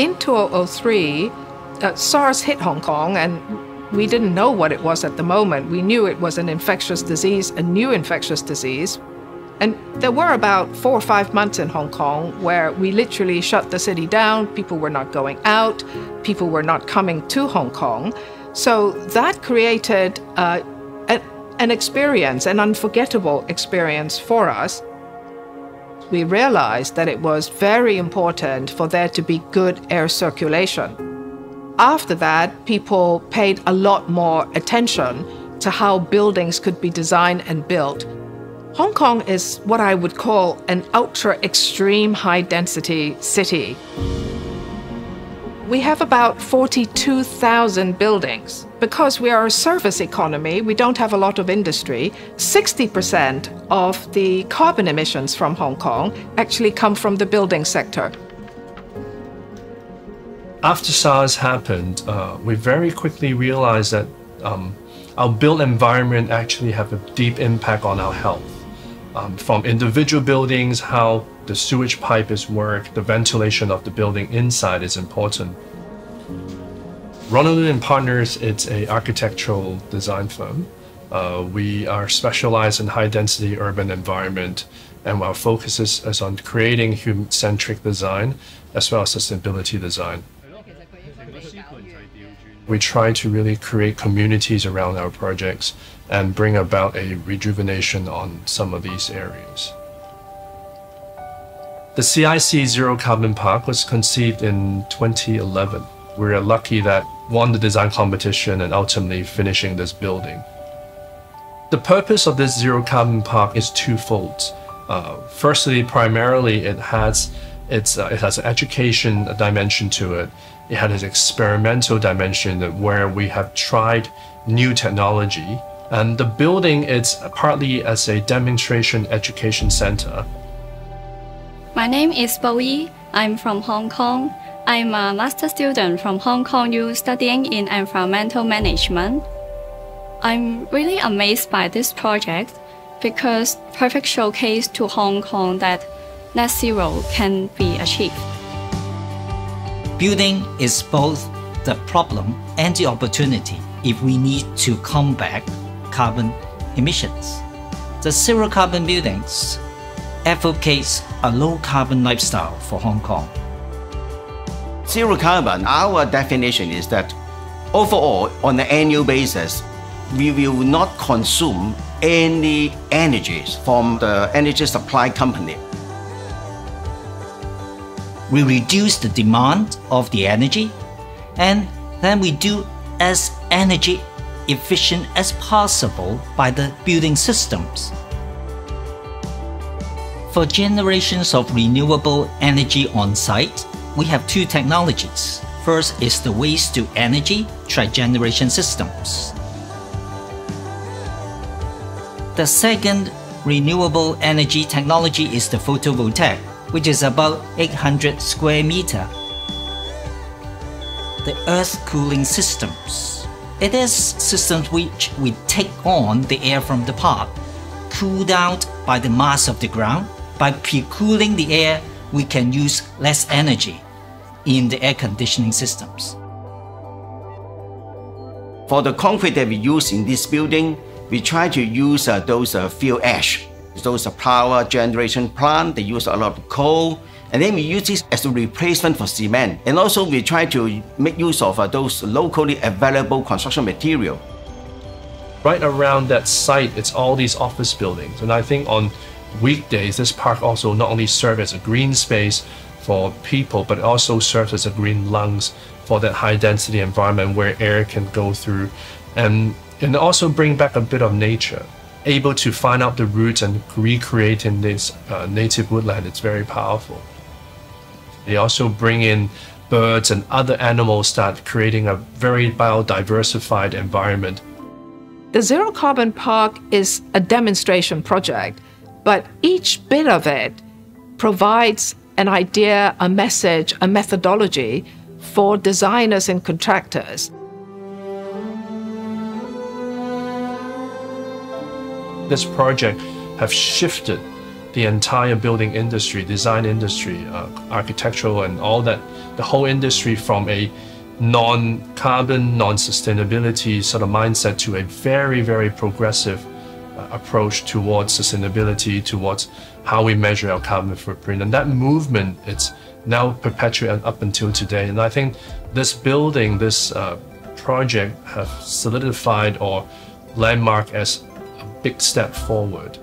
in 2003, uh, SARS hit Hong Kong, and we didn't know what it was at the moment. We knew it was an infectious disease, a new infectious disease. And there were about four or five months in Hong Kong where we literally shut the city down. People were not going out, people were not coming to Hong Kong. So that created uh, an experience, an unforgettable experience for us. We realized that it was very important for there to be good air circulation. After that, people paid a lot more attention to how buildings could be designed and built Hong Kong is what I would call an ultra extreme high density city. We have about 42,000 buildings. Because we are a service economy, we don't have a lot of industry. 60% of the carbon emissions from Hong Kong actually come from the building sector. After SARS happened, uh, we very quickly realized that um, our built environment actually have a deep impact on our health um, from individual buildings, how the sewage pipe is worked, the ventilation of the building inside is important. Ronald and Partners, it's a architectural design firm. Uh, we are specialized in high density urban environment and our focus is, is on creating human-centric design as well as sustainability design. We try to really create communities around our projects and bring about a rejuvenation on some of these areas. The CIC Zero Carbon Park was conceived in 2011. We are lucky that won the design competition and ultimately finishing this building. The purpose of this Zero Carbon Park is twofold. Uh, firstly, primarily it has it's, uh, it has an education dimension to it. It has an experimental dimension where we have tried new technology and the building is partly as a demonstration education center. My name is Bowie. I'm from Hong Kong. I'm a master student from Hong Kong U studying in environmental management. I'm really amazed by this project because perfect showcase to Hong Kong that net zero can be achieved. Building is both the problem and the opportunity if we need to combat carbon emissions. The zero carbon buildings advocates a low carbon lifestyle for Hong Kong. Zero carbon, our definition is that overall, on an annual basis, we will not consume any energies from the energy supply company. We reduce the demand of the energy and then we do as energy efficient as possible by the building systems. For generations of renewable energy on site, we have two technologies. First is the waste to energy trigeneration systems. The second renewable energy technology is the photovoltaic, which is about 800 square meter. The earth cooling systems. It is systems which we take on the air from the park, cooled out by the mass of the ground. By pre-cooling the air, we can use less energy in the air conditioning systems. For the concrete that we use in this building, we try to use uh, those uh, fuel ash. Those uh, power generation plant, they use a lot of coal, and then we use this as a replacement for cement. And also we try to make use of uh, those locally available construction material. Right around that site, it's all these office buildings. And I think on weekdays, this park also not only serves as a green space for people, but also serves as a green lungs for that high density environment where air can go through. And, and also bring back a bit of nature able to find out the roots and recreating this uh, native woodland, it's very powerful. They also bring in birds and other animals, start creating a very biodiversified environment. The Zero Carbon Park is a demonstration project, but each bit of it provides an idea, a message, a methodology for designers and contractors. This project have shifted the entire building industry, design industry, uh, architectural, and all that, the whole industry from a non-carbon, non-sustainability sort of mindset to a very, very progressive uh, approach towards sustainability, towards how we measure our carbon footprint. And that movement, it's now perpetuated up until today. And I think this building, this uh, project have solidified or landmark as big step forward